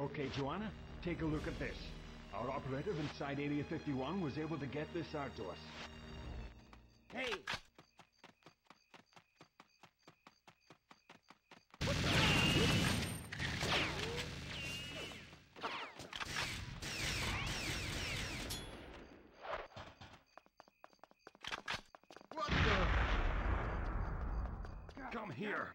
Okay, Joanna, take a look at this. Our operative inside Area 51 was able to get this out to us. Hey! What the? Come here.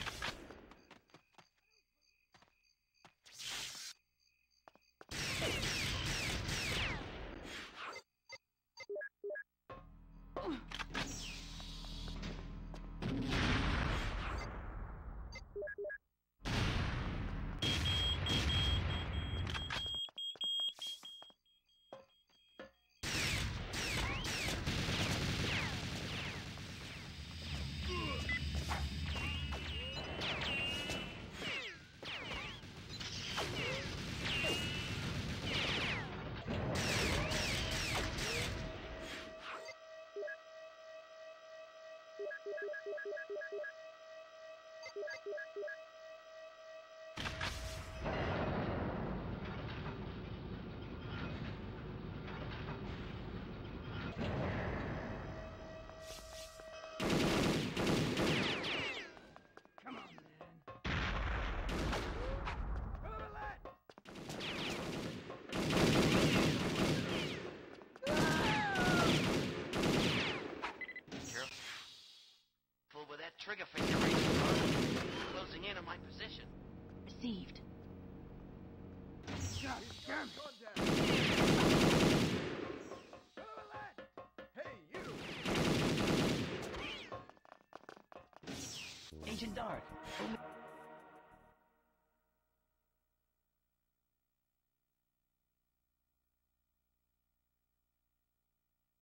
trigger finger right Closing in on my position. Received. God damn it! Hey, you! Agent Dark, only